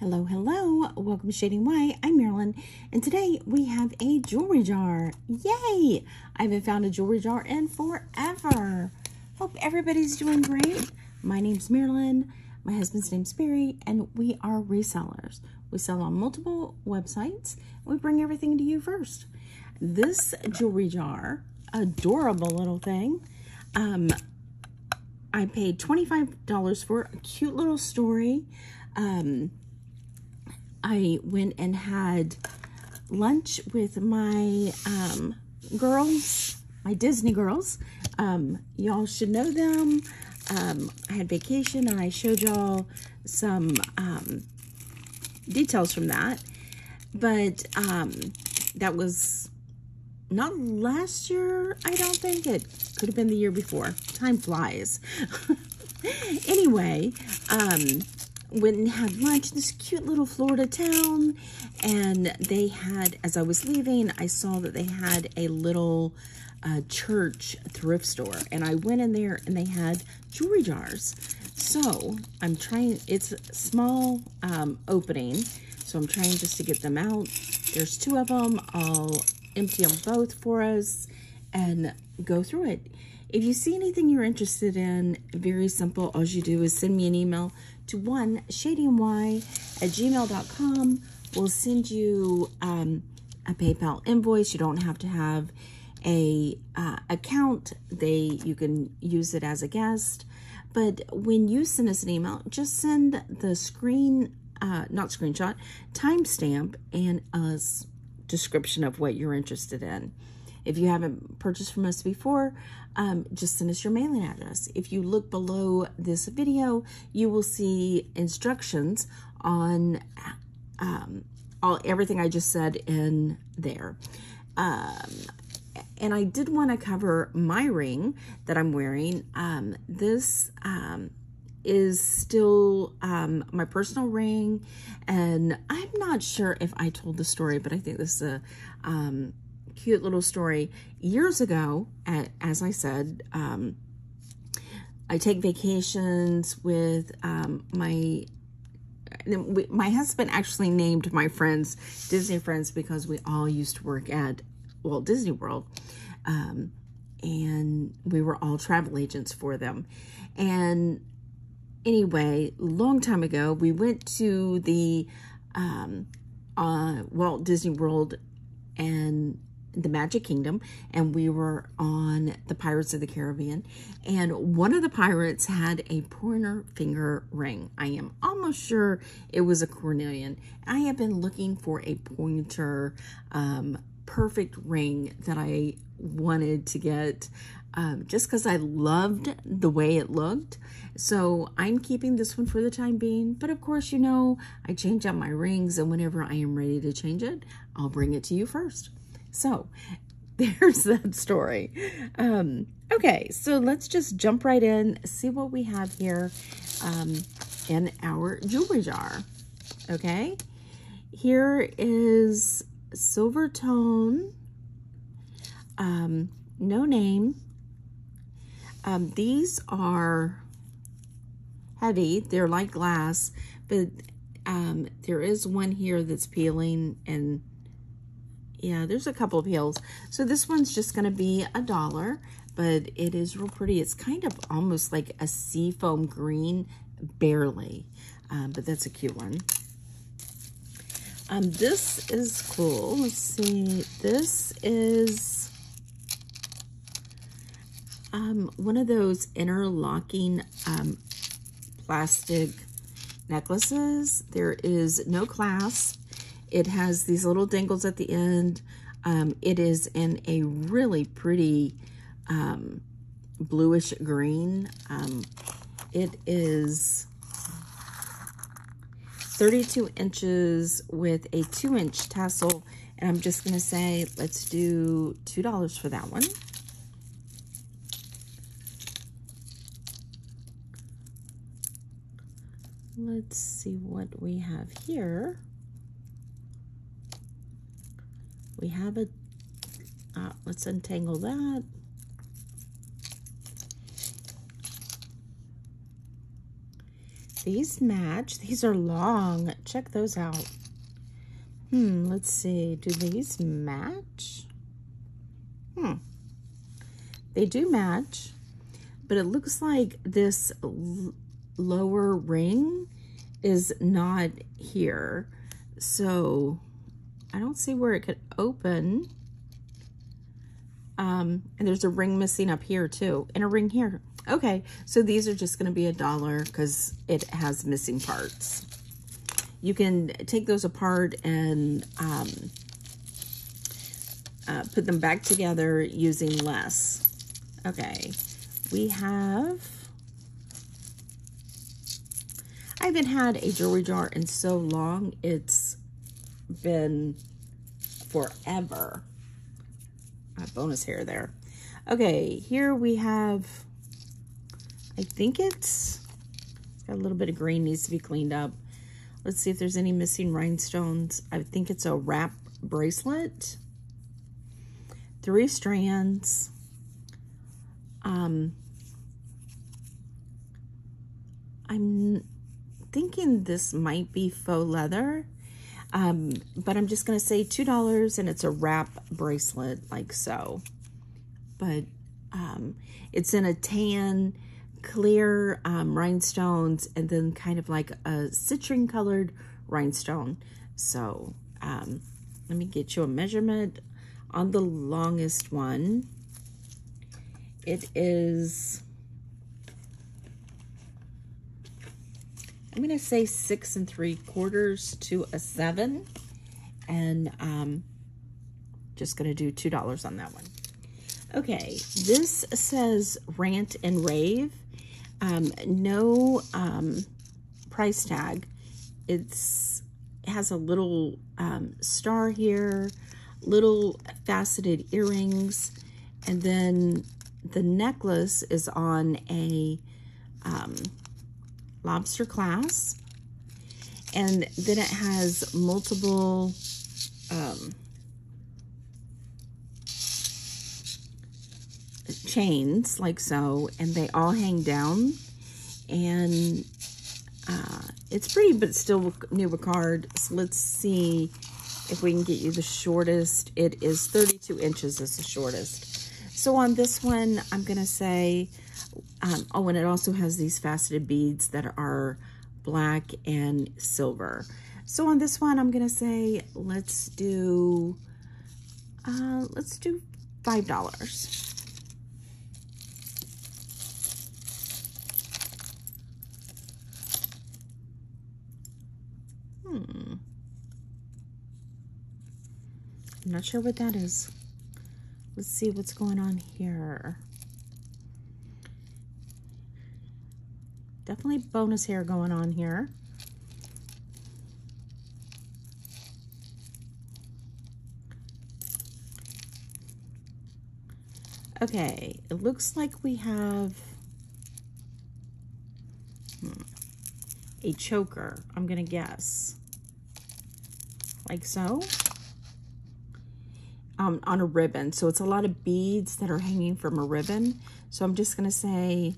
Hello, hello. Welcome to Shady NY. I'm Marilyn, and today we have a jewelry jar. Yay! I haven't found a jewelry jar in forever. Hope everybody's doing great. My name's Marilyn. My husband's name's Barry, and we are resellers. We sell on multiple websites. We bring everything to you first. This jewelry jar, adorable little thing. Um, I paid $25 for a cute little story. Um, I went and had lunch with my um, girls, my Disney girls. Um, y'all should know them. Um, I had vacation and I showed y'all some um, details from that. But um, that was not last year, I don't think. It could have been the year before. Time flies. anyway, um, went and had lunch in this cute little Florida town. And they had, as I was leaving, I saw that they had a little uh, church thrift store. And I went in there and they had jewelry jars. So I'm trying, it's a small um, opening. So I'm trying just to get them out. There's two of them. I'll empty them both for us and go through it. If you see anything you're interested in, very simple. All you do is send me an email to one shadyny at gmail.com. We'll send you um, a PayPal invoice. You don't have to have a uh, account. They you can use it as a guest. But when you send us an email, just send the screen, uh, not screenshot, timestamp and a description of what you're interested in. If you haven't purchased from us before, um, just send us your mailing address. If you look below this video, you will see instructions on um, all everything I just said in there. Um, and I did want to cover my ring that I'm wearing. Um, this um, is still um, my personal ring, and I'm not sure if I told the story, but I think this is a um, cute little story. Years ago, as I said, um, I take vacations with um, my my husband actually named my friends Disney friends because we all used to work at Walt Disney World. Um, and we were all travel agents for them. And anyway, long time ago, we went to the um, uh, Walt Disney World and the Magic Kingdom, and we were on the Pirates of the Caribbean. And one of the pirates had a pointer finger ring. I am almost sure it was a cornelian. I have been looking for a pointer um, perfect ring that I wanted to get um, just because I loved the way it looked. So I'm keeping this one for the time being. But of course, you know, I change out my rings and whenever I am ready to change it, I'll bring it to you first. So there's that story. Um, okay, so let's just jump right in, see what we have here um, in our jewelry jar. Okay, here is silver tone, um, no name. Um, these are heavy. They're like glass, but um, there is one here that's peeling and yeah, there's a couple of heels. So this one's just going to be a dollar, but it is real pretty. It's kind of almost like a seafoam green, barely, um, but that's a cute one. Um, this is cool. Let's see. This is um, one of those interlocking um, plastic necklaces. There is no clasp. It has these little dangles at the end. Um, it is in a really pretty um, bluish green. Um, it is 32 inches with a two inch tassel. And I'm just going to say, let's do $2 for that one. Let's see what we have here. We have a, uh, let's untangle that. These match. These are long. Check those out. Hmm, let's see. Do these match? Hmm. They do match, but it looks like this lower ring is not here. So I don't see where it could open. Um, and there's a ring missing up here too, and a ring here. Okay, so these are just going to be a dollar because it has missing parts. You can take those apart and um, uh, put them back together using less. Okay, we have... I haven't had a jewelry jar in so long. It's been forever. A bonus hair there. Okay, here we have, I think it's, it's got a little bit of green, needs to be cleaned up. Let's see if there's any missing rhinestones. I think it's a wrap bracelet. Three strands. Um, I'm thinking this might be faux leather. Um, but I'm just going to say $2 and it's a wrap bracelet like so. But um, it's in a tan, clear um, rhinestones and then kind of like a citrine colored rhinestone. So um, let me get you a measurement on the longest one. It is I'm going to say six and three quarters to a seven. And um, just going to do $2 on that one. Okay, this says Rant and Rave. Um, no um, price tag. It's it has a little um, star here, little faceted earrings, and then the necklace is on a um, lobster clasp. And then it has multiple um, chains like so, and they all hang down. And uh, it's pretty, but still new card. So let's see if we can get you the shortest. It is 32 inches is the shortest. So on this one, I'm going to say um, oh, and it also has these faceted beads that are black and silver. So on this one, I'm going to say, let's do, uh, let's do $5. Hmm. I'm not sure what that is. Let's see what's going on here. Definitely bonus hair going on here. Okay, it looks like we have hmm, a choker, I'm to guess. Like so. Um, on a ribbon. So it's a lot of beads that are hanging from a ribbon. So I'm just to say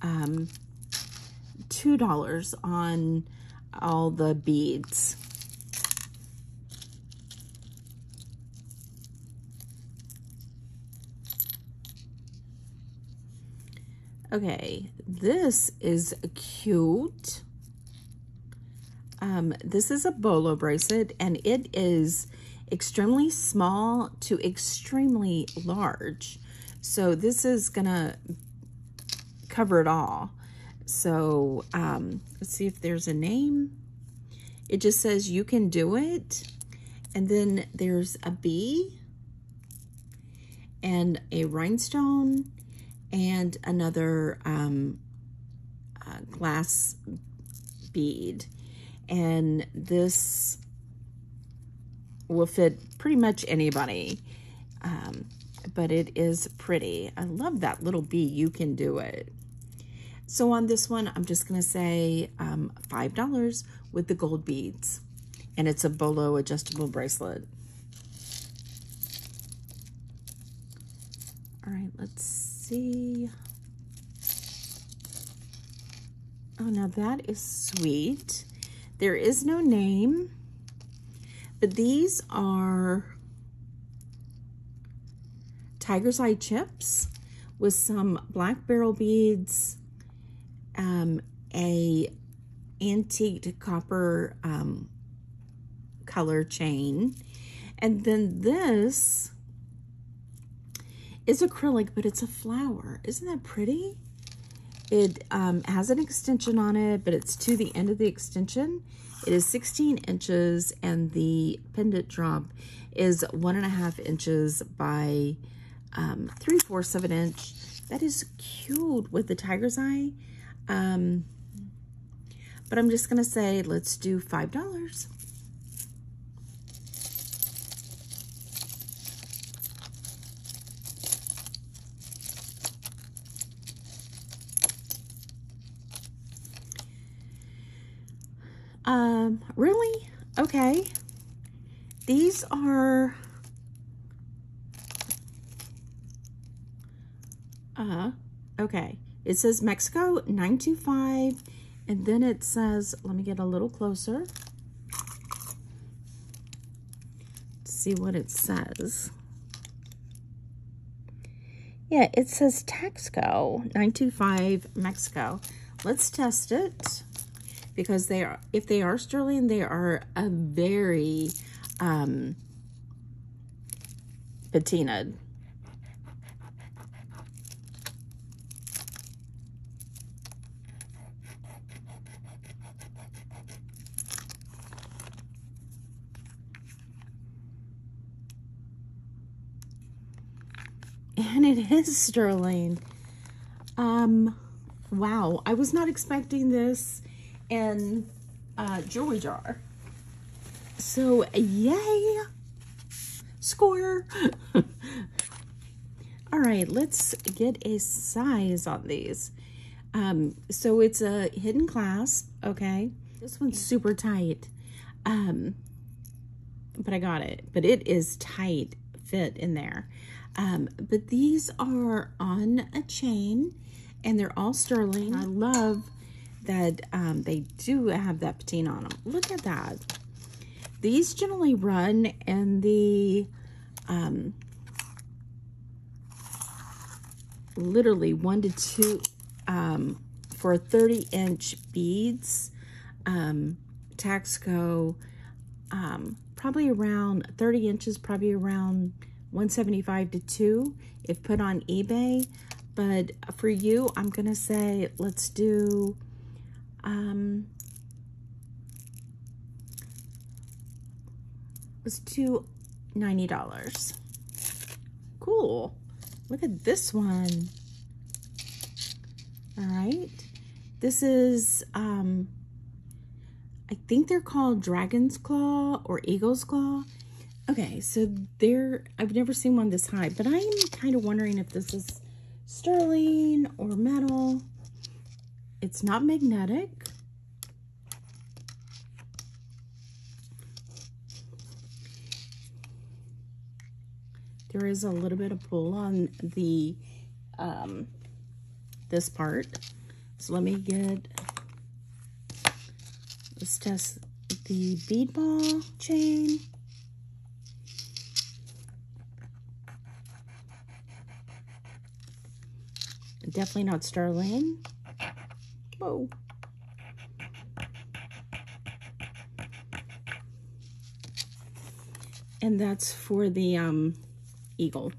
um, $2 on all the beads. Okay, this is cute. Um, this is a bolo bracelet and it is extremely small to extremely large. So this is gonna cover it all. So um, let's see if there's a name. It just says you can do it. And then there's a bee and a rhinestone and another um, uh, glass bead. And this will fit pretty much anybody. Um, but it is pretty. I love that little bee. You can do it. So on this one, I'm just going to say um, $5 with the gold beads. And it's a Bolo adjustable bracelet. All right, let's see. Oh, now that is sweet. There is no name, but these are tiger's eye chips with some black barrel beads, um, a antique copper um, color chain, and then this is acrylic, but it's a flower. Isn't that pretty? It um, has an extension on it, but it's to the end of the extension. It is 16 inches, and the pendant drop is one and a half inches by um, three fourths of an inch. That is cute with the tiger's eye. Um, but I'm just going to say, let's do $5. Um, really? Okay. These are, uh, okay. It says Mexico 925, and then it says, let me get a little closer see what it says. Yeah, it says Taxco 925 Mexico. Let's test it because they are, if they are sterling, they are a very um, patinaed. And it is sterling. Um, wow, I was not expecting this in uh, jewelry jar. So, yay! Score! All right, let's get a size on these. Um, so it's a hidden clasp, okay? This one's super tight. Um, but I got it. But it is tight fit in there. Um, but these are on a chain and they're all sterling. I love that um, they do have that patina on them. Look at that. These generally run in the um, literally one to two um, for 30 inch beads. Um, Taxco, um, probably around 30 inches, probably around 175 to 2 if put on eBay. But for you, I'm going to say let's do um, was two ninety dollars. Cool. Look at this one. All right. This is, um, I think they're called Dragon's Claw or Eagle's Claw. Okay, so they're, I've never seen one this high, but I'm kind of wondering if this is sterling or metal. It's not magnetic. There is a little bit of pull on the, um, this part. So let me get, let's test the bead ball chain. Definitely not sterling. Whoa. And that's for the um, eagle.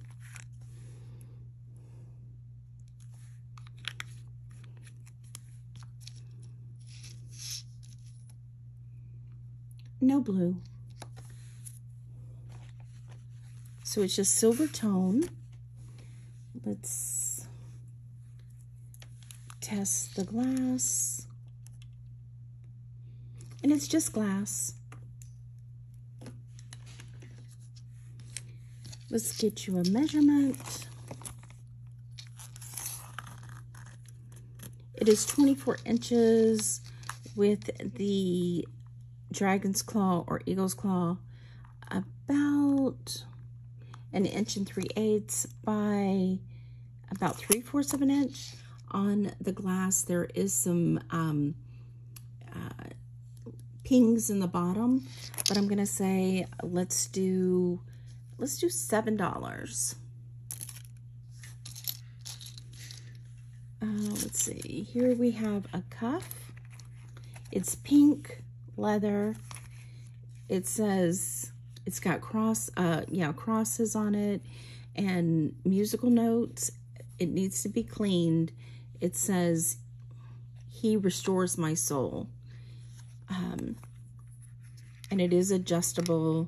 No blue. So it's just silver tone. Let's test the glass. And it's just glass. Let's get you a measurement. It is 24 inches with the dragon's claw or eagle's claw about an inch and three eighths by about three fourths of an inch on the glass. There is some um, uh, pings in the bottom, but I'm gonna say let's do let's do seven dollars. Uh, let's see. Here we have a cuff. It's pink leather. It says it's got cross, uh, yeah, crosses on it and musical notes. It needs to be cleaned. It says, He restores my soul. Um, and it is adjustable.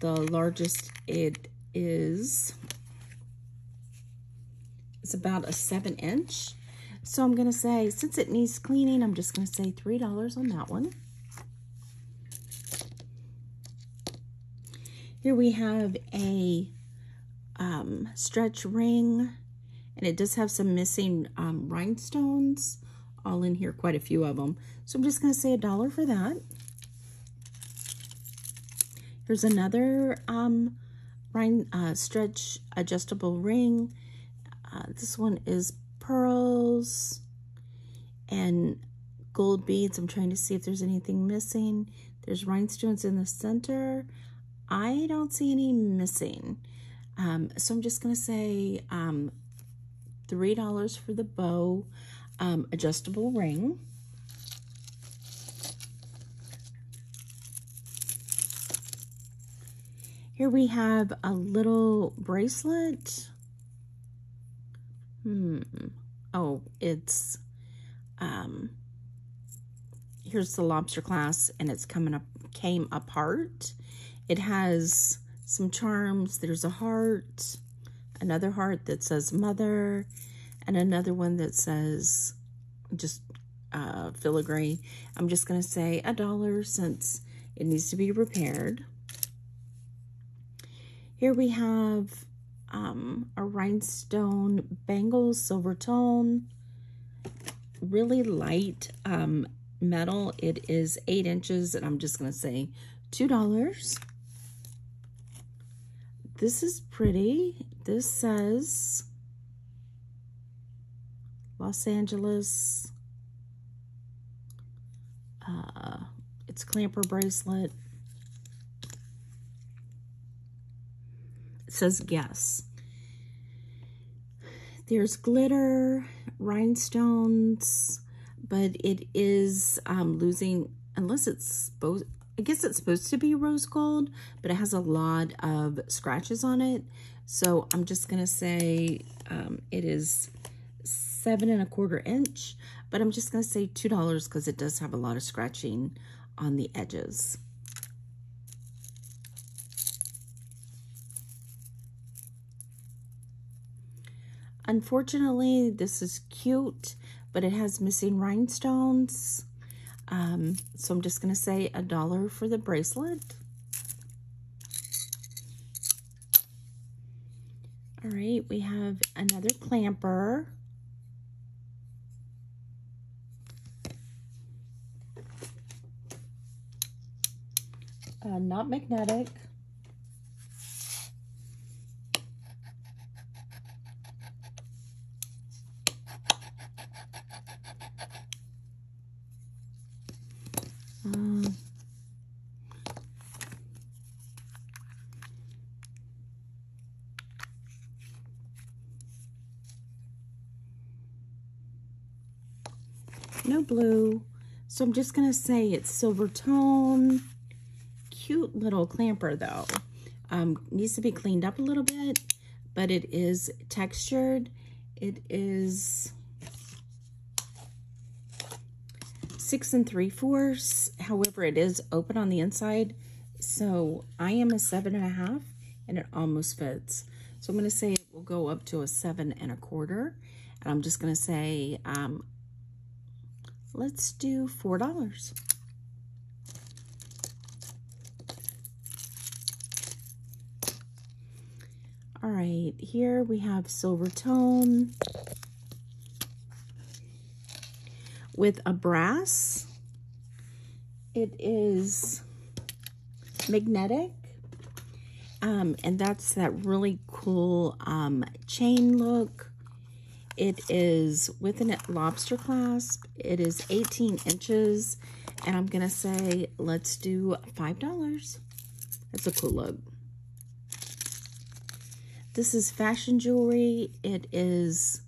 The largest it is, it's about a seven inch. So I'm going to say, since it needs cleaning, I'm just going to say $3 on that one. Here we have a um, stretch ring, and it does have some missing um, rhinestones all in here, quite a few of them. So I'm just going to say a dollar for that. Here's another um, rhine, uh, stretch adjustable ring. Uh, this one is pearls and gold beads. I'm trying to see if there's anything missing. There's rhinestones in the center. I don't see any missing. Um, so I'm just going to say um, $3 for the bow um, adjustable ring. Here we have a little bracelet. Hmm. Oh, it's, um, here's the lobster class and it's coming up, came apart. It has some charms. There's a heart, another heart that says mother, and another one that says just uh, filigree. I'm just going to say a dollar since it needs to be repaired. Here we have um, a rhinestone bangle, silver tone, really light um, metal. It is eight inches, and I'm just going to say $2. This is pretty. This says Los Angeles. Uh, it's clamper bracelet. It says guess. There's glitter, rhinestones, but it is um, losing, unless it's supposed, I guess it's supposed to be rose gold, but it has a lot of scratches on it. So I'm just going to say um, it is seven and a quarter inch, but I'm just going to say $2 because it does have a lot of scratching on the edges. Unfortunately, this is cute, but it has missing rhinestones. Um, so I'm just going to say a dollar for the bracelet. Right, we have another clamper. Uh, not magnetic. Blue. So I'm just going to say it's silver tone. Cute little clamper though. Um, needs to be cleaned up a little bit, but it is textured. It is six and three fourths. However, it is open on the inside. So I am a seven and a half and it almost fits. So I'm going to say it will go up to a seven and a quarter. And I'm just going to say, um, let's do $4. All right, here we have silver tone. with a brass. It is magnetic. Um, and that's that really cool um, chain look. It is with a lobster clasp. It is 18 inches. And I'm going to say, let's do $5. That's a cool look. This is fashion jewelry. It is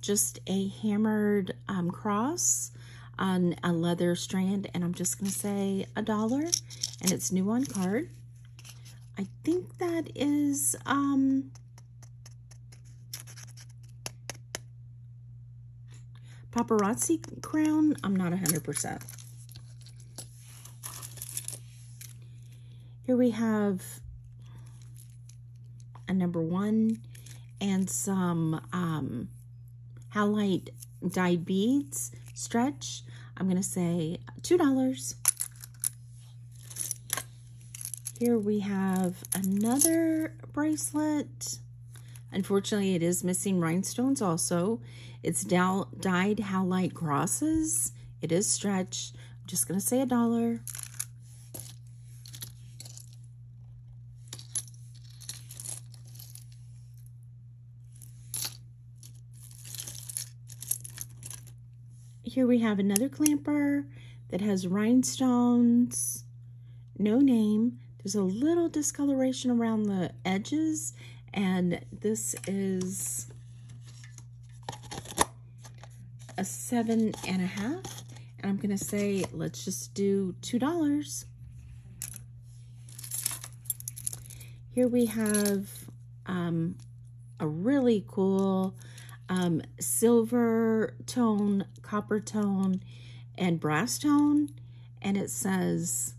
just a hammered um, cross on a leather strand. And I'm just going to say a dollar. And it's new on card. I think that is... Um, paparazzi crown. I'm not 100%. Here we have a number one and some um, Howlite dyed beads stretch. I'm going to say $2. Here we have another bracelet. Unfortunately, it is missing rhinestones also. It's dyed Howlite crosses. It is stretch. I'm just going to say a dollar. Here we have another clamper that has rhinestones, no name. There's a little discoloration around the edges, and this is a seven and a half. And I'm going to say, let's just do $2. Here we have um, a really cool um, silver tone, copper tone, and brass tone. And it says,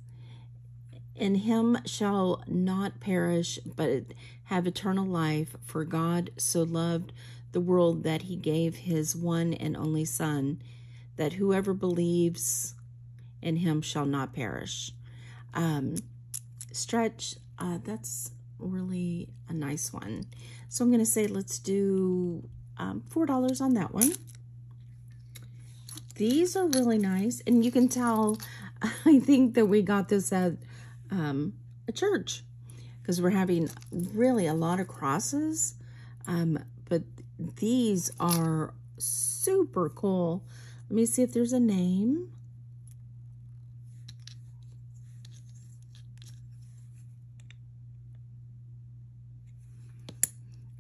In him shall not perish, but have eternal life, for God so loved the world that he gave his one and only Son, that whoever believes in him shall not perish. Um, stretch, uh, that's really a nice one. So I'm going to say let's do um, $4 on that one. These are really nice. And you can tell, I think that we got this at um, a church because we're having really a lot of crosses. Um, these are super cool. Let me see if there's a name.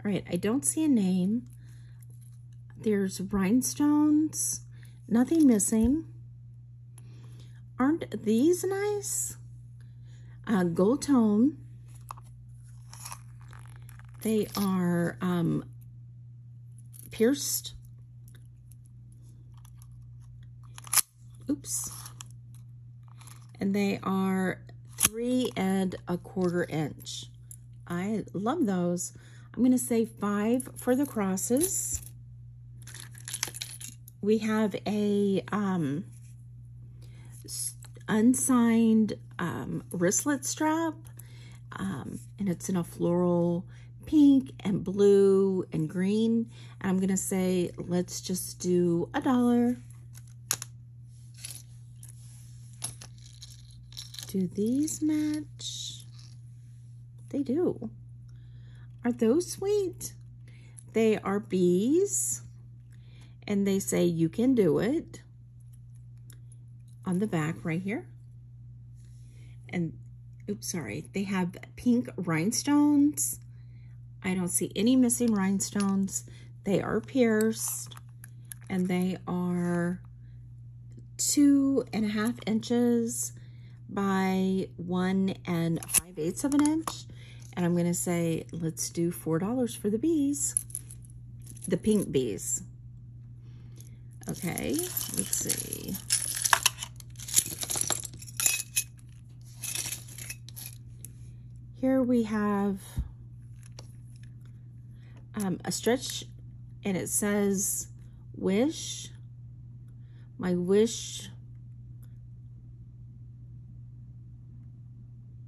All right, I don't see a name. There's rhinestones, nothing missing. Aren't these nice? Uh, gold tone. They are um, pierced. Oops. And they are three and a quarter inch. I love those. I'm going to say five for the crosses we have a um, unsigned um, wristlet strap, um, and it's in a floral pink and blue and green. And I'm going to say, let's just do a dollar. Do these match? They do. Are those sweet? They are bees and they say you can do it on the back right here. And, oops, sorry, they have pink rhinestones. I don't see any missing rhinestones. They are pierced and they are two and a half inches by one and five eighths of an inch. And I'm going to say, let's do $4 for the bees, the pink bees. Okay, let's see. Here we have um, a stretch and it says wish. My wish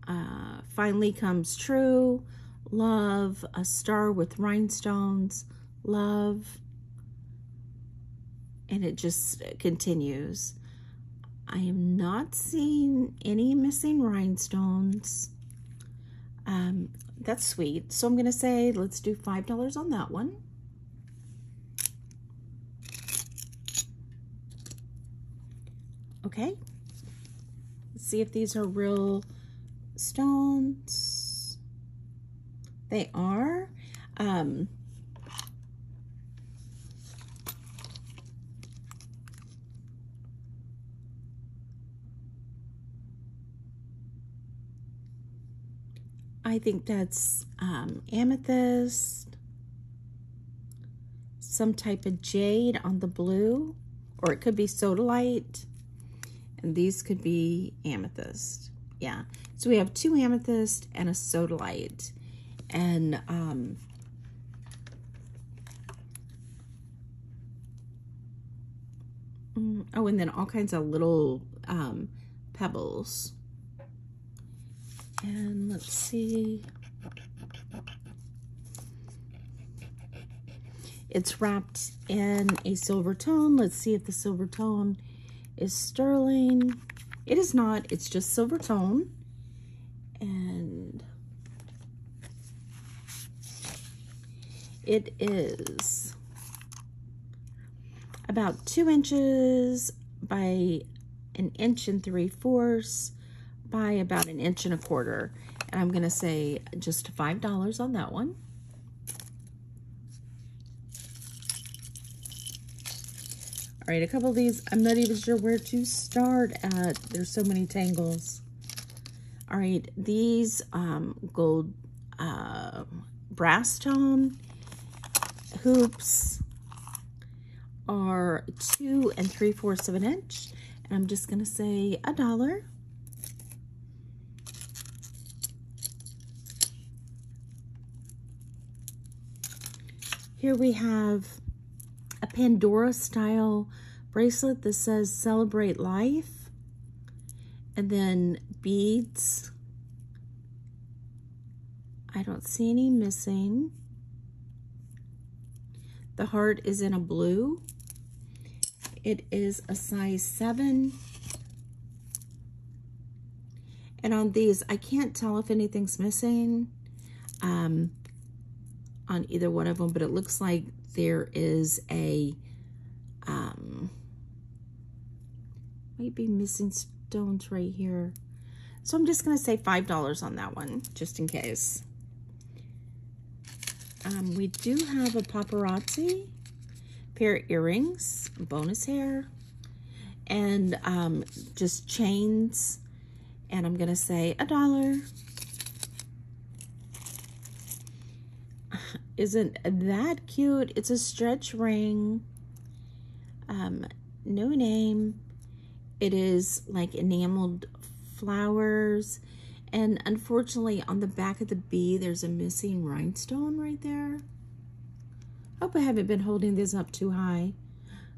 uh, finally comes true. Love, a star with rhinestones. Love, and it just continues. I am not seeing any missing rhinestones. Um, that's sweet. So I'm going to say let's do $5 on that one. Okay. Let's see if these are real stones. They are. Um, I think that's um, amethyst, some type of jade on the blue, or it could be sodalite, and these could be amethyst. Yeah, so we have two amethyst and a sodalite, and um, mm, oh, and then all kinds of little um, pebbles. And let's see. It's wrapped in a silver tone. Let's see if the silver tone is sterling. It is not. It's just silver tone. And it is about two inches by an inch and three fourths by about an inch and a quarter. And I'm going to say just $5 on that one. All right, a couple of these, I'm not even sure where to start at. There's so many tangles. All right, these um, gold uh, brass tone hoops are two and three fourths of an inch. And I'm just gonna say a dollar. Here we have a Pandora style bracelet that says celebrate life. And then beads. I don't see any missing. The heart is in a blue. It is a size 7. And on these, I can't tell if anything's missing. Um, on either one of them, but it looks like there is a, um, might be missing stones right here. So I'm just going to say $5 on that one, just in case. Um, we do have a paparazzi, pair of earrings, bonus hair, and um, just chains. And I'm going to say a dollar. Isn't that cute. It's a stretch ring. Um, no name. It is like enameled flowers. And unfortunately, on the back of the bee, there's a missing rhinestone right there. Hope I haven't been holding this up too high.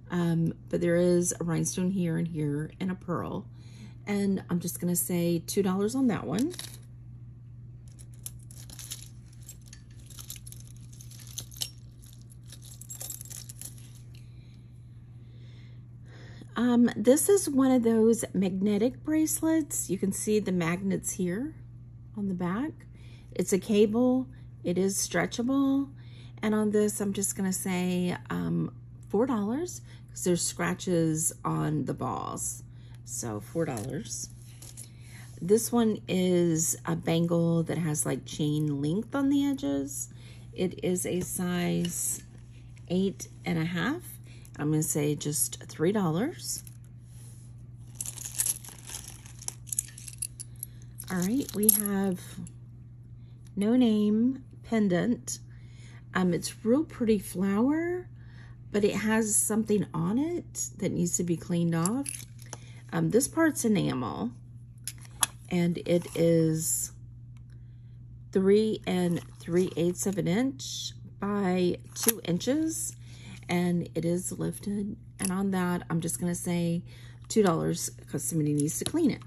Um, but there is a rhinestone here and here and a pearl. And I'm just going to say $2 on that one. Um, this is one of those magnetic bracelets. You can see the magnets here on the back. It's a cable. It is stretchable. And on this, I'm just going to say um, $4 because there's scratches on the balls. So $4. This one is a bangle that has like chain length on the edges. It is a size eight and a half. I'm going to say just $3. All right, we have no name pendant. Um, it's real pretty flower, but it has something on it that needs to be cleaned off. Um, this part's enamel, and it is three and three eighths of an inch by two inches and it is lifted. And on that, I'm just going to say $2 because somebody needs to clean it.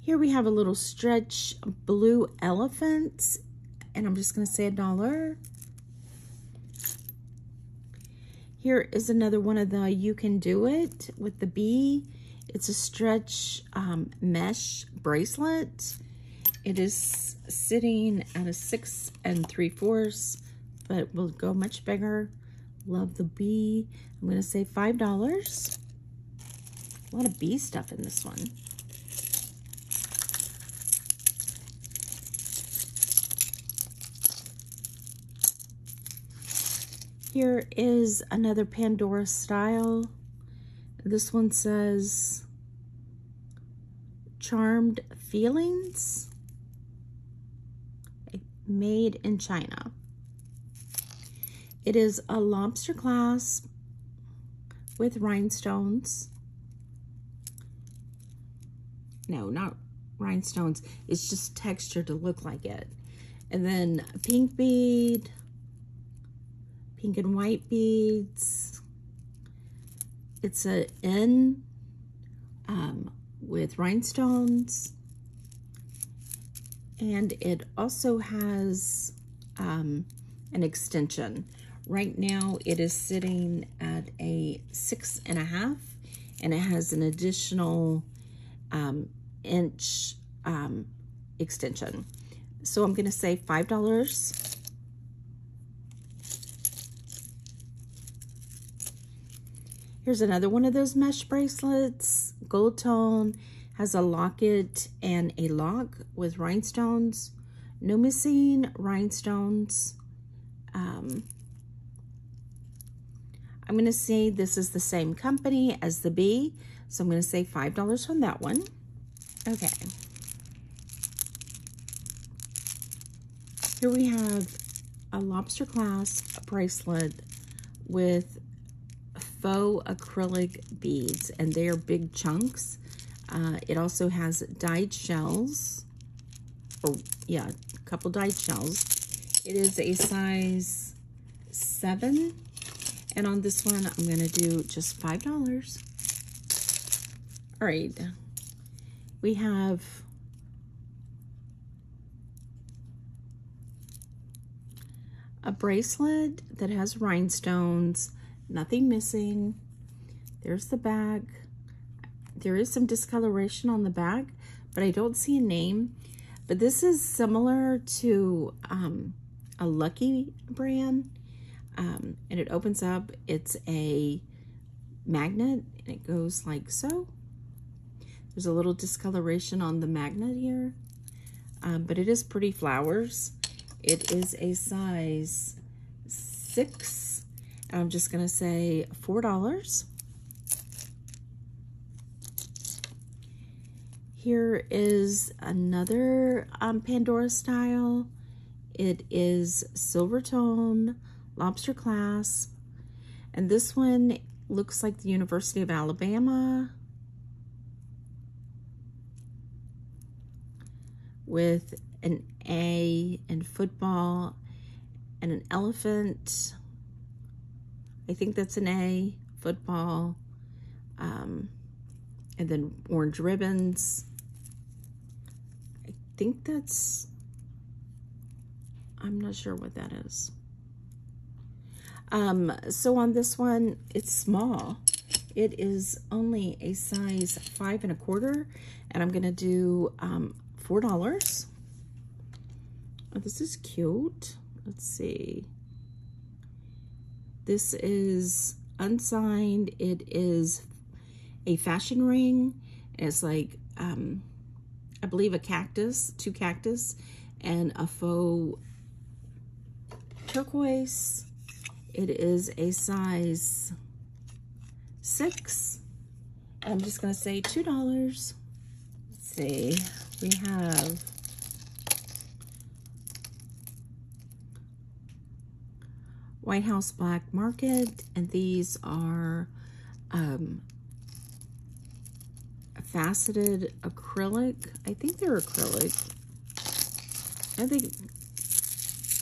Here we have a little stretch blue elephant, and I'm just going to say a dollar. Here is another one of the You Can Do It with the bee. It's a stretch um, mesh bracelet. It is sitting at a six and three fourths, but will go much bigger. Love the bee. I'm to say $5. A lot of bee stuff in this one. Here is another Pandora style. This one says Charmed Feelings made in China. It is a lobster clasp with rhinestones. No, not rhinestones. It's just texture to look like it. And then pink bead, pink and white beads. It's a N um, with rhinestones. And it also has um, an extension. Right now it is sitting at a six and a half and it has an additional um, inch um, extension. So I'm going to say $5. Here's another one of those mesh bracelets, gold tone, has a locket and a lock with rhinestones. No missing rhinestones. Um, I'm going to say this is the same company as the B. so I'm going to say $5 on that one. Okay. Here we have a lobster clasp bracelet with faux acrylic beads, and they are big chunks. Uh, it also has dyed shells, or yeah, a couple dyed shells. It is a size seven, and on this one, I'm gonna do just $5. All right, we have a bracelet that has rhinestones nothing missing. There's the bag. There is some discoloration on the bag, but I don't see a name. But this is similar to um, a Lucky brand. Um, and it opens up. It's a magnet, and it goes like so. There's a little discoloration on the magnet here. Um, but it is pretty flowers. It is a size six I'm just going to say $4. Here is another um, Pandora style. It is silver tone, lobster clasp. And this one looks like the University of Alabama. With an A in football and an elephant I think that's an A, football, um, and then orange ribbons. I think that's, I'm not sure what that is. Um, so on this one, it's small. It is only a size five and a quarter, and I'm gonna do um, $4. Oh, this is cute. Let's see. This is unsigned. It is a fashion ring. It's like, um, I believe a cactus, two cactus, and a faux turquoise. It is a size six. I'm just going to say $2. Let's see. We have White House Black Market, and these are um, faceted acrylic. I think they're acrylic. I think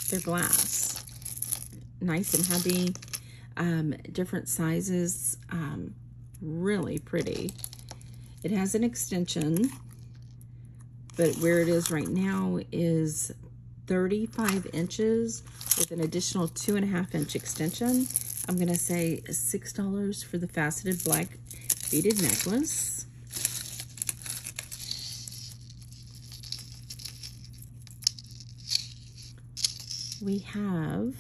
they're glass. Nice and heavy. Um, different sizes. Um, really pretty. It has an extension, but where it is right now is 35 inches with an additional two and a half inch extension. I'm gonna say $6 for the faceted black beaded necklace. We have,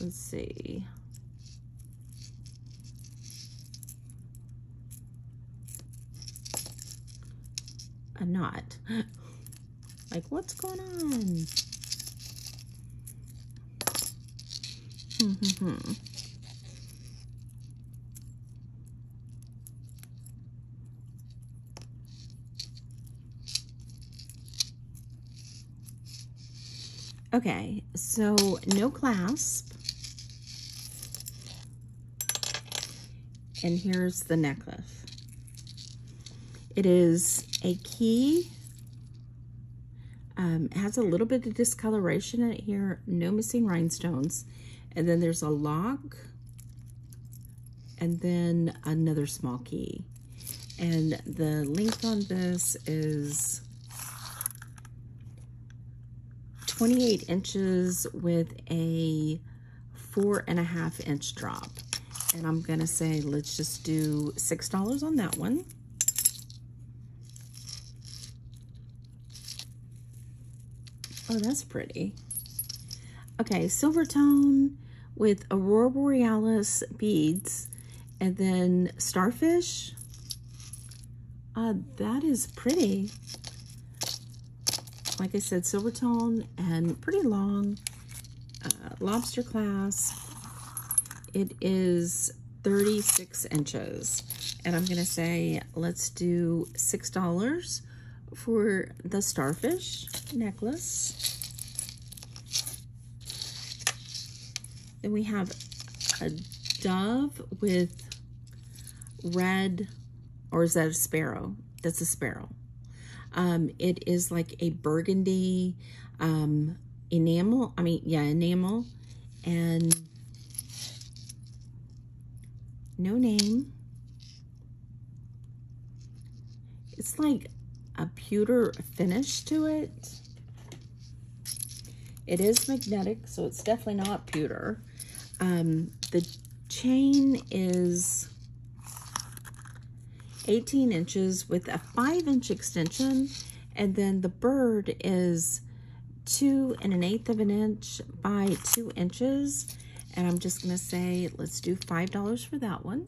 let's see, a knot. like what's going on? Okay, so no clasp. And here's the necklace. It is a key. Um, it has a little bit of discoloration in it here. No missing rhinestones. And then there's a lock. And then another small key. And the length on this is 28 inches with a four and a half inch drop. And I'm gonna say, let's just do $6 on that one. Oh, that's pretty. Okay, silver tone with Aurora Borealis beads and then starfish. Uh, that is pretty. Like I said, silver tone and pretty long. Uh, lobster clasp. It is 36 inches. And I'm going to say, let's do $6 for the starfish necklace. We have a dove with red, or is that a sparrow? That's a sparrow. Um, it is like a burgundy um, enamel. I mean, yeah, enamel. And no name. It's like a pewter finish to it. It is magnetic, so it's definitely not pewter. Um, the chain is 18 inches with a 5 inch extension, and then the bird is two and an eighth of an inch by two inches. And I'm just gonna say, let's do $5 for that one.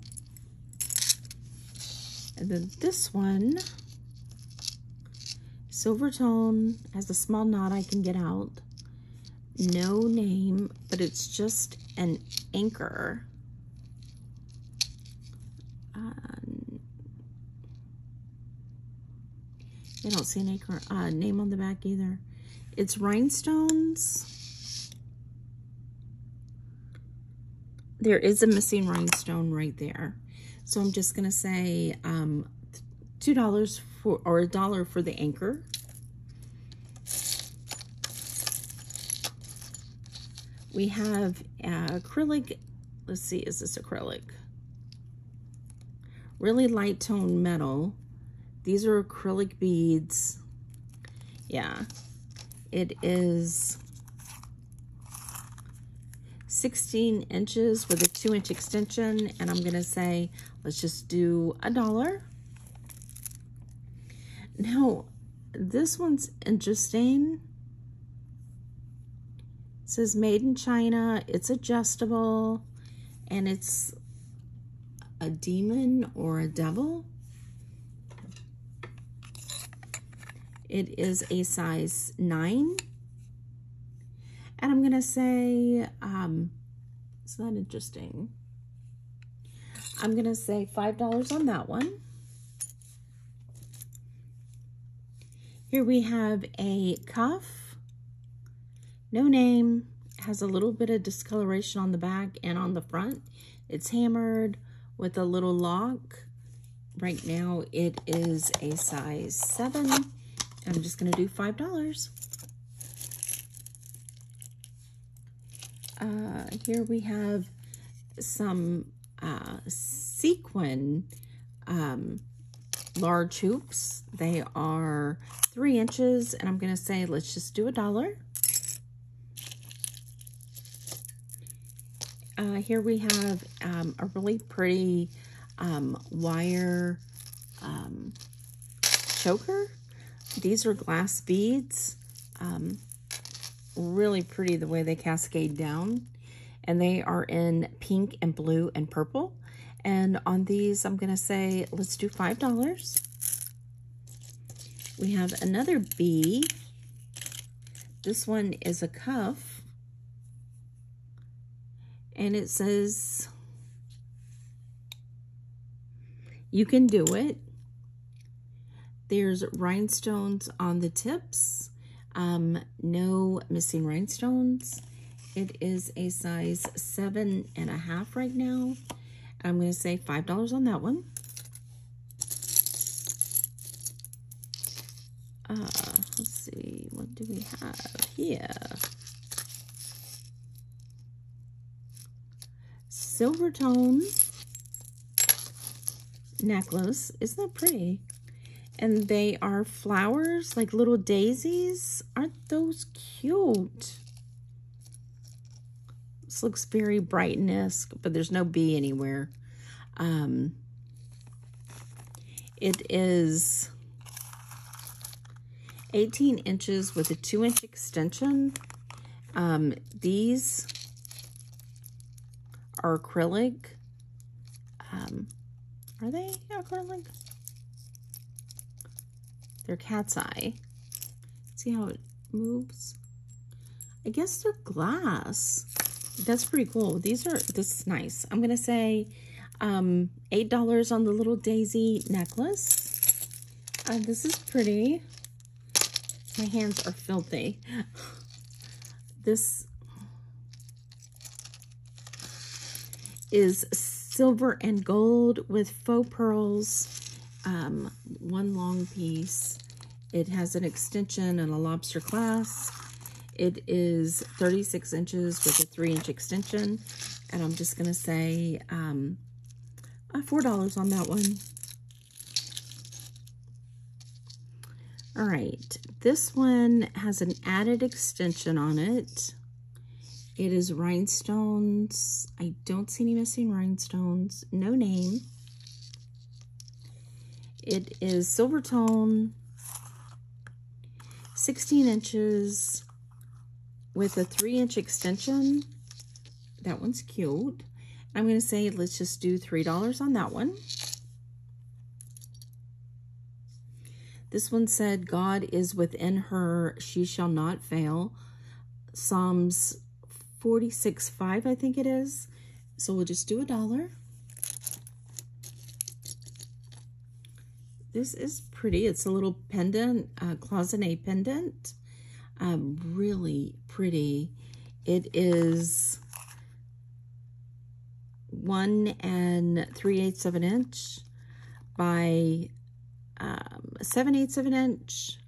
And then this one Silver tone has a small knot I can get out. No name, but it's just an anchor. Uh, I don't see an anchor uh, name on the back either. It's rhinestones. There is a missing rhinestone right there. So I'm just going to say um, $2 for, or a dollar for the anchor. We have uh, acrylic, let's see, is this acrylic? Really light tone metal. These are acrylic beads. Yeah, it is 16 inches with a two inch extension. And I'm gonna say, let's just do a dollar. Now, this one's interesting. Says made in China. It's adjustable and it's a demon or a devil. It is a size 9. And I'm going to say, um, isn't that interesting? I'm going to say $5 on that one. Here we have a cuff, no name, has a little bit of discoloration on the back and on the front. It's hammered with a little lock. Right now it is a size 7. I'm just going to do $5. Uh, here we have some uh, sequin um, large hoops. They are three inches, and I'm going to say, let's just do a dollar. Uh, here we have um, a really pretty um, wire um, choker. These are glass beads. Um, really pretty the way they cascade down. And they are in pink and blue and purple. And on these, I'm going to say, let's do $5. We have another bee. This one is a cuff. And it says, you can do it. There's rhinestones on the tips. Um, no missing rhinestones. It is a size seven and a half right now. I'm going to say $5 on that one. Uh, let's see, what do we have here? Silver tone necklace. Isn't that pretty? And they are flowers, like little daisies. Aren't those cute? This looks very Brighton-esque, but there's no bee anywhere. Um, it is 18 inches with a 2-inch extension. Um, these are acrylic. Um, are they acrylic? They're cat's eye. See how it moves? I guess they're glass. That's pretty cool. These are, this is nice. I'm going to say um, $8 on the little daisy necklace. Uh, this is pretty. My hands are filthy. This is silver and gold with faux pearls um, one long piece. It has an extension and a lobster clasp. It is 36 inches with a 3 inch extension. And I'm just going to say um, uh, $4 on that one. All right, this one has an added extension on it. It is rhinestones. I don't see any missing rhinestones. No name. It is silver tone, 16 inches with a three inch extension. That one's cute. I'm going to say let's just do $3 on that one. This one said, God is within her, she shall not fail. Psalms 46, 5, I think it is. So we'll just do a dollar. This is pretty. It's a little pendant, uh, cloisonne pendant. Um, really pretty. It is one and three eighths of an inch by um, seven eighths of an inch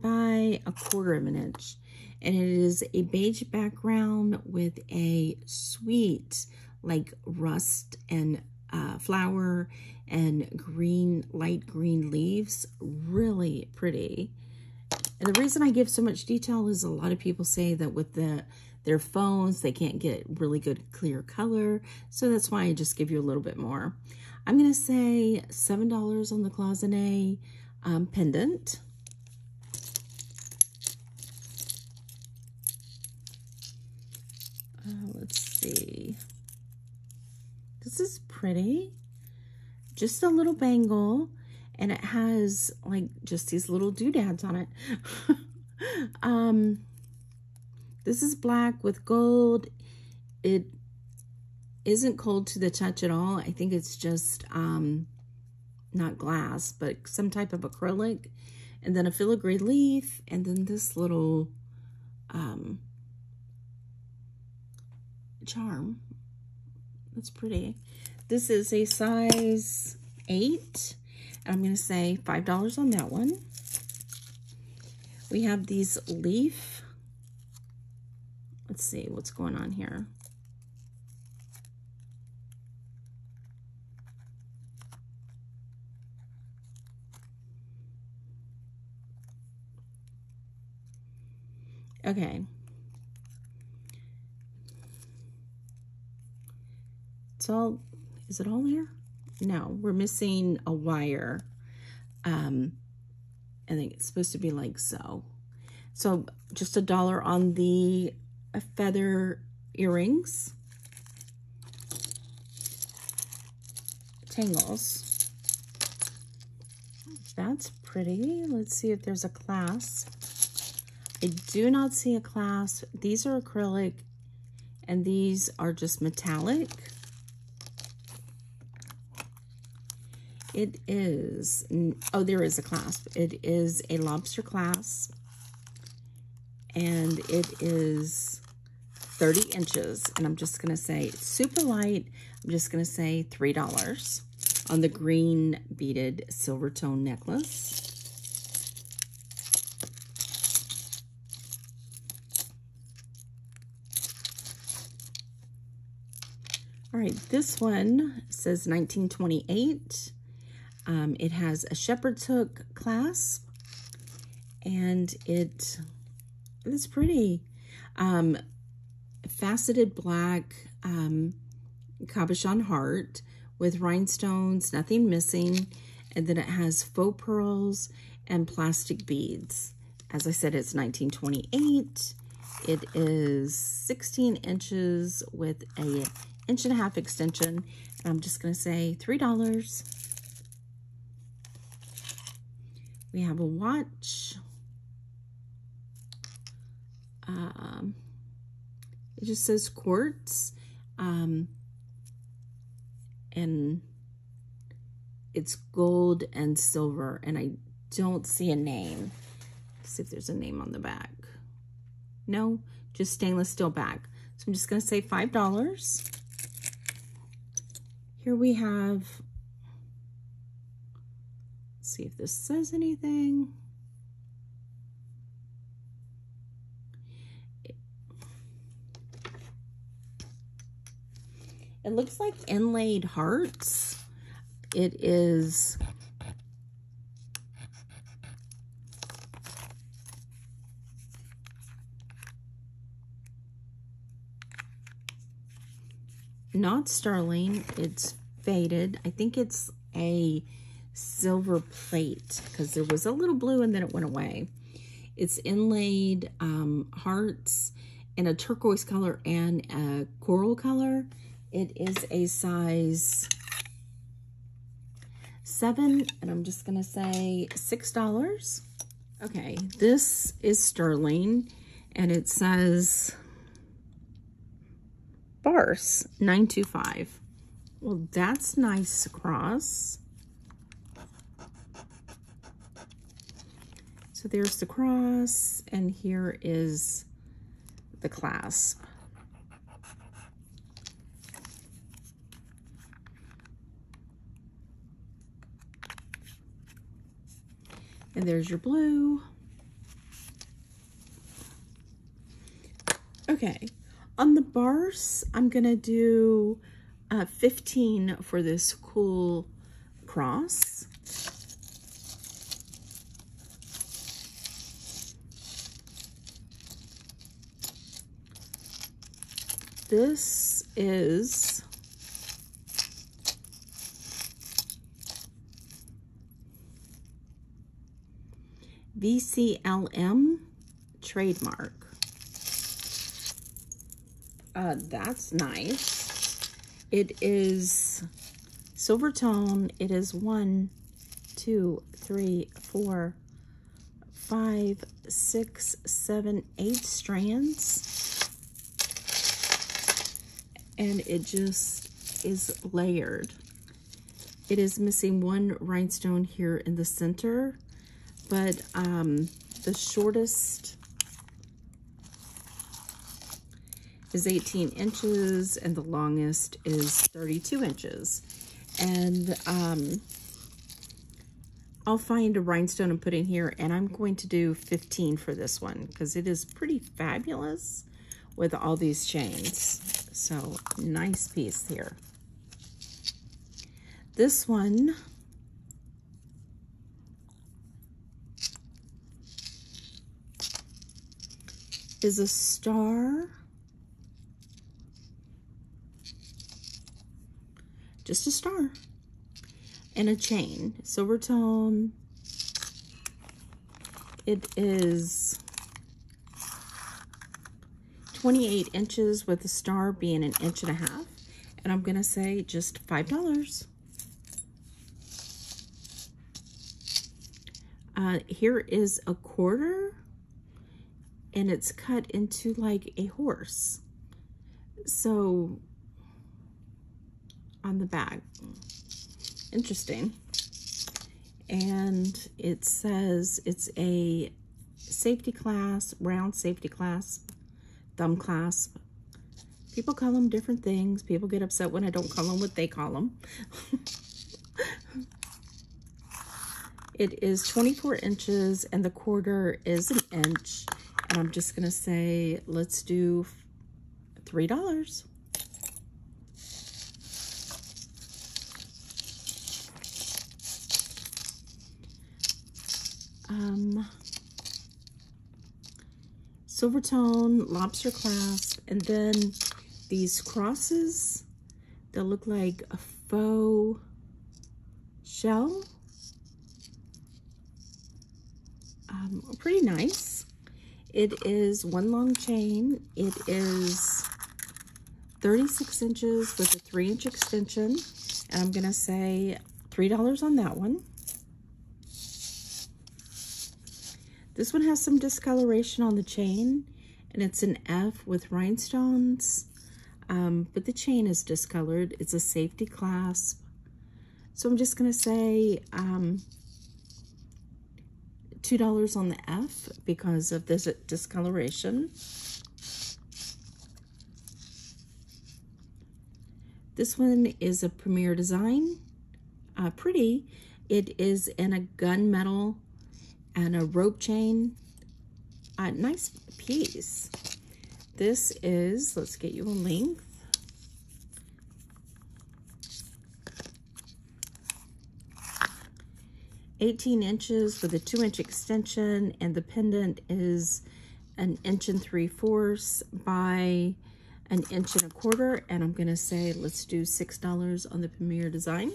by a quarter of an inch. And it is a beige background with a sweet like rust and uh, flower and green, light green leaves. Really pretty. And the reason I give so much detail is a lot of people say that with the their phones, they can't get really good clear color. So that's why I just give you a little bit more. I'm going to say $7 on the cloisonne um, pendant. Uh, let's see. This is pretty just a little bangle and it has like just these little doodads on it. um, this is black with gold. It isn't cold to the touch at all. I think it's just um, not glass, but some type of acrylic. And then a filigree leaf, and then this little um, charm. That's pretty. This is a size 8. And I'm going to say $5 on that one. We have these leaf. Let's see what's going on here. Okay. All is it all there? No, we're missing a wire. Um, I think it's supposed to be like so. So just a dollar on the feather earrings. Tangles. That's pretty. Let's see if there's a clasp. I do not see a clasp. These are acrylic and these are just metallic. It is, oh, there is a clasp. It is a lobster clasp and it is 30 inches. And I'm just going to say super light. I'm just going to say $3 on the green beaded silver tone necklace. All right, this one says 1928. Um, it has a shepherd's hook clasp and it it's pretty. Um, faceted black um, cabochon heart with rhinestones, nothing missing. And then it has faux pearls and plastic beads. As I said, it's 1928. It is 16 inches with a inch and a half extension. And I'm just going to say $3. We have a watch. Um, it just says quartz. Um, and it's gold and silver. And I don't see a name. Let's see if there's a name on the back. No, just stainless steel back. So I'm just going to say $5. Here we have, see if this says anything. It looks like inlaid hearts. It is not sterling. It's faded. I think it's a silver plate because there was a little blue and then it went away. It's inlaid um, hearts in a turquoise color and a coral color. It is a size seven, and I'm just gonna say $6. Okay, this is sterling, and it says Barse 925. Well, that's nice cross. There's the cross, and here is the clasp. And there's your blue. Okay, on the Barse, I'm to do uh, 15 for this cool cross. This is VCLM trademark. Uh, that's nice. It is silver tone. It is one, two, three, four, five, six, seven, eight strands. And it just is layered. It is missing one rhinestone here in the center but um, the shortest is 18 inches and the longest is 32 inches. And um, I'll find a rhinestone and put in here and I'm going to do 15 for this one because it is pretty fabulous with all these chains. So nice piece here. This one is a star. Just a star. And a chain. Silver tone. It is 28 inches with the star being an inch and a half. And I'm going to say just $5. Uh, here is a quarter and it's cut into like a horse. So on the back, interesting. And it says it's a safety class, round safety clasp, thumb clasp. People call them different things. People get upset when I don't call them what they call them. it is 24 inches and the quarter is an inch. And I'm just going to say, let's do $3. Um, silver tone, lobster clasp, and then these crosses that look like a faux shell. Um, pretty nice. It is one long chain. It is 36 inches with a three inch extension. And I'm gonna say $3 on that one. This one has some discoloration on the chain and it's an F with rhinestones, um, but the chain is discolored. It's a safety clasp. So I'm just gonna say um, $2 on the F because of this discoloration. This one is a Premier Design, uh, pretty. It is in a gunmetal and a rope chain. A nice piece. This is, let's get you a length. Eighteen inches with a two inch extension and the pendant is an inch and three fourths by an inch and a quarter. And I'm gonna say, let's do $6 on the Premier Design.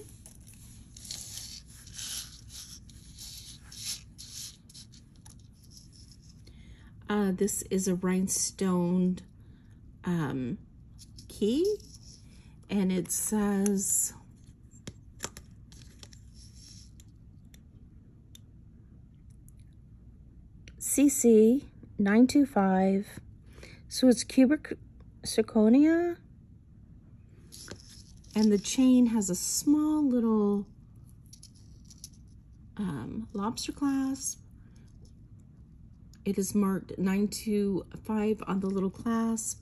Uh, this is a rhinestone um, key, and it says CC 925. So it's cubic zirconia. And the chain has a small little um, lobster clasp it is marked 925 on the little clasp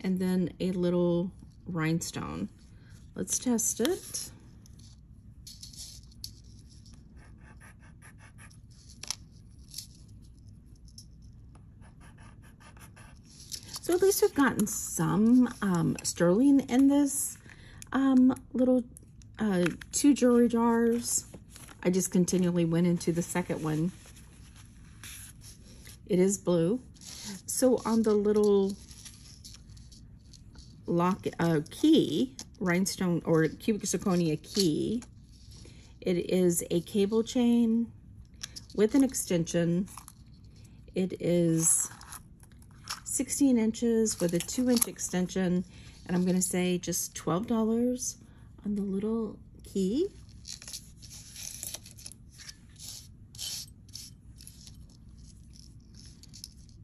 and then a little rhinestone. Let's test it. So at least we've gotten some um, sterling in this um, little uh, two jewelry jars. I just continually went into the second one it is blue. So on the little lock uh, key, rhinestone or cubic zirconia key, it is a cable chain with an extension. It is 16 inches with a two inch extension. And I'm gonna say just $12 on the little key.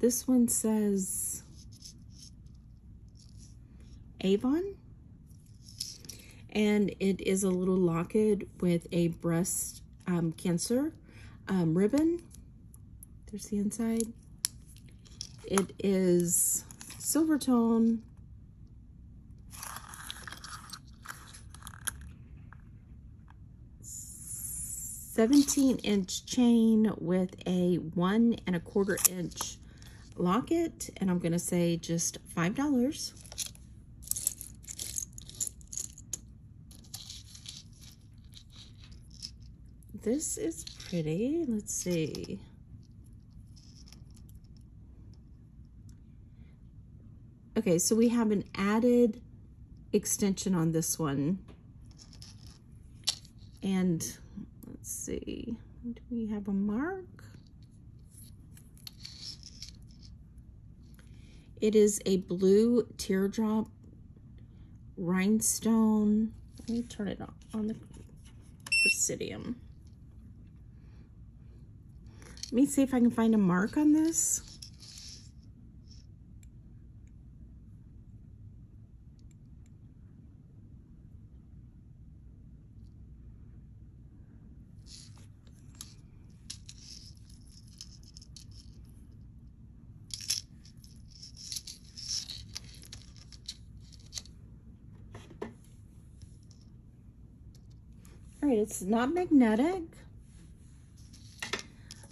This one says Avon. And it is a little locket with a breast um, cancer um, ribbon. There's the inside. It is silver tone. Seventeen inch chain with a one and a quarter inch locket, and I'm going to say just $5. This is pretty. Let's see. Okay, so we have an added extension on this one. And let's see, do we have a mark? It is a blue teardrop rhinestone. Let me turn it on, on the Presidium. Let me see if I can find a mark on this. It's not magnetic.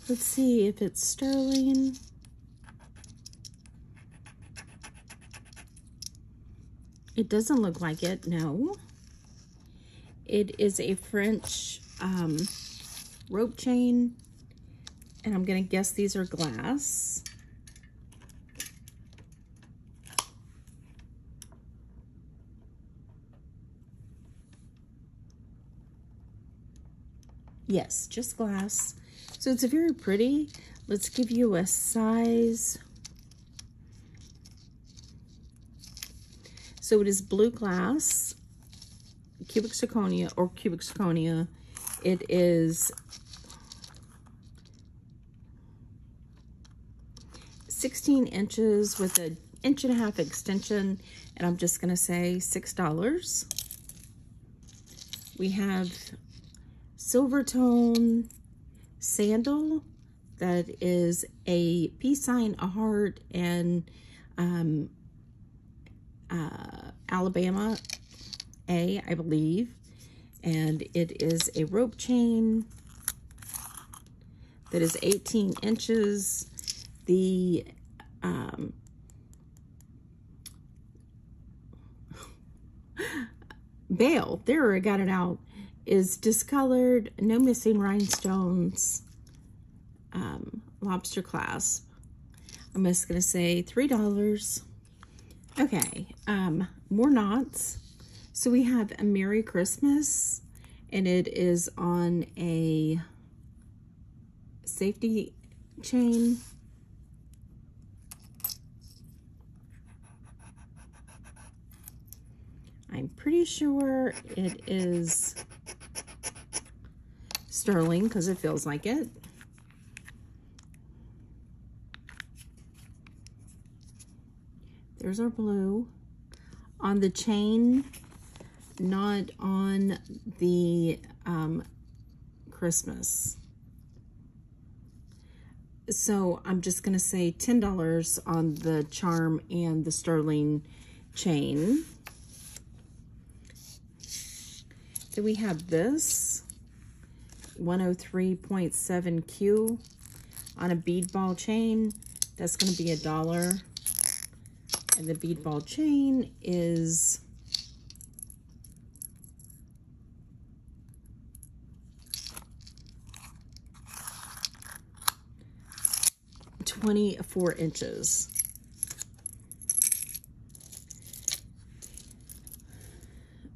Let's see if it's sterling. It doesn't look like it, no. It is a French um, rope chain, and I'm gonna guess these are glass. Yes, just glass. So it's very pretty. Let's give you a size. So it is blue glass, cubic zirconia or cubic zirconia. It is 16 inches with an inch and a half extension, and I'm just gonna say $6. We have silver tone sandal that is a peace sign, a heart, and um, uh, Alabama A, I believe. And it is a rope chain that is 18 inches. The um, bail, there I got it out, is discolored, no missing rhinestones, um, lobster clasp. I'm just going to say $3. Okay, um, more knots. So we have a Merry Christmas, and it is on a safety chain. I'm pretty sure it is sterling because it feels like it. There's our blue. On the chain, not on the um, Christmas. So I'm just going to say $10 on the charm and the sterling chain. Then we have this 103.7Q on a bead ball chain. That's going to be a dollar. And the bead ball chain is Twenty-four inches.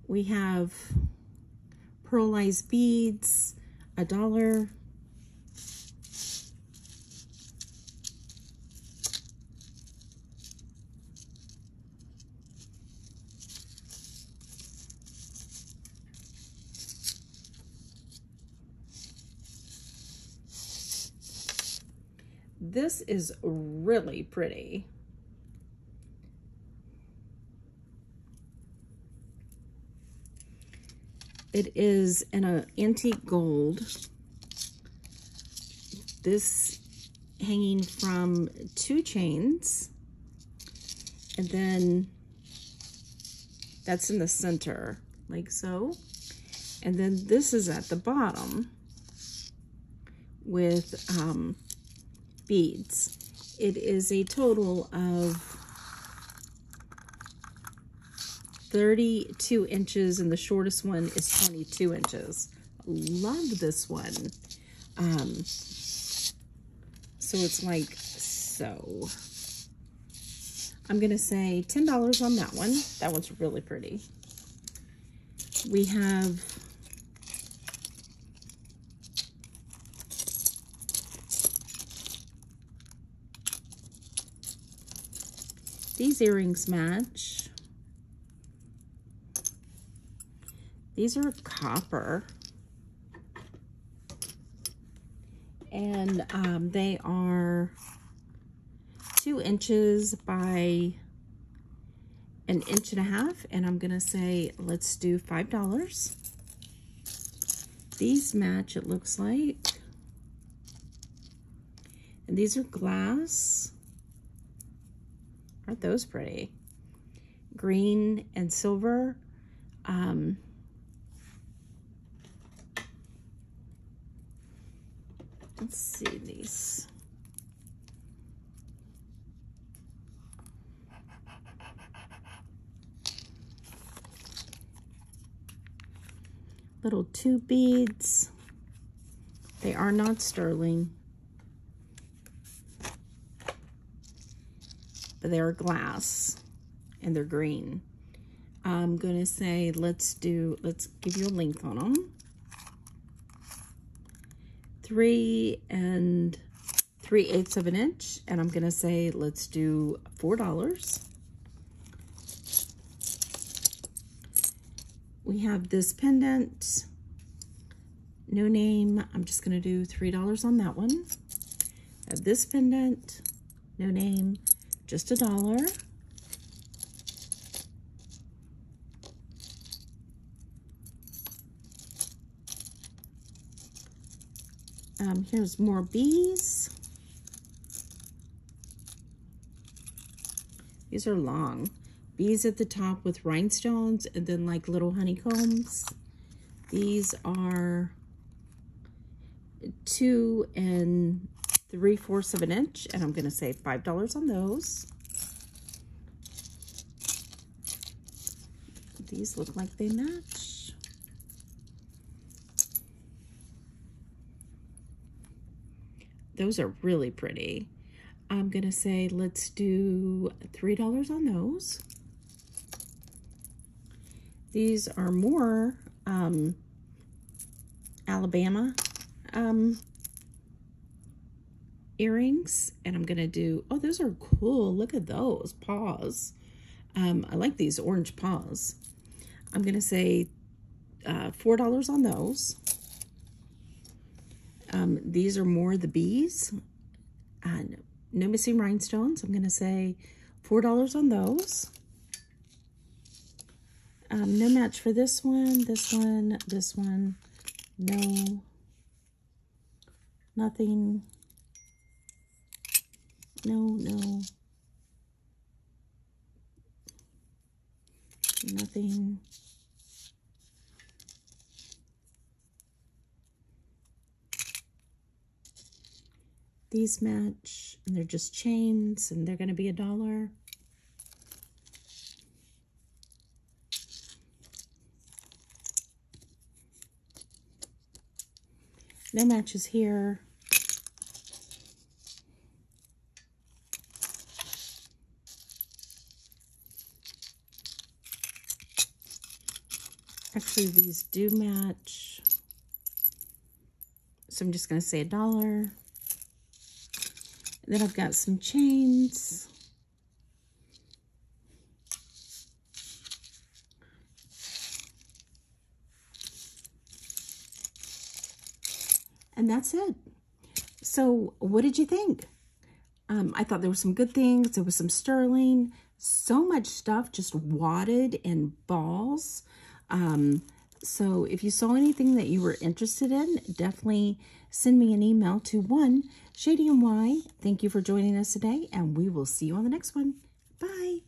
We have pearlized beads, a dollar. This is really pretty. It is in an uh, antique gold. This hanging from two chains. And then that's in the center, like so. And then this is at the bottom with um, beads. It is a total of 32 inches and the shortest one is 22 inches. Love this one. Um, so it's like so. I'm going to say $10 on that one. That one's really pretty. We have these earrings match. These are copper. And um, they are two inches by an inch and a half. And I'm going to say, let's do $5. These match, it looks like. And these are glass. Aren't those pretty? Green and silver. Um, let's see these. Little two beads. They are not sterling. but they're glass and they're green. I'm going to say, let's do, let's give you a length on them. Three and three eighths of an inch. And I'm to say, let's do $4. We have this pendant, no name. I'm just to do $3 on that one. This pendant, no name, just a dollar. Um, here's more bees. These are long. Bees at the top with rhinestones and then like little honeycombs. These are two and three fourths of an inch, and I'm going to save $5 on those. These look like they match. Those are really pretty. I'm going to say let's do $3 on those. These are more um, Alabama um, earrings and I'm going to do, oh, those are cool. Look at those paws. Um, I like these orange paws. I'm going to say uh, $4 on those. Um, these are more the bees. Uh, no missing rhinestones. I'm going to say $4 on those. Um, no match for this one, this one, this one. No. Nothing no, no. Nothing. These match, and they're just chains, and they're going to be a dollar. No matches here. Actually, these do match. So I'm just going to say a dollar. Then I've got some chains. And that's it. So what did you think? Um, I thought there were some good things. There was some sterling. So much stuff just wadded in balls. Um, so if you saw anything that you were interested in, definitely send me an email to one Shady NY. Thank you for joining us today, and we will see you on the next one. Bye.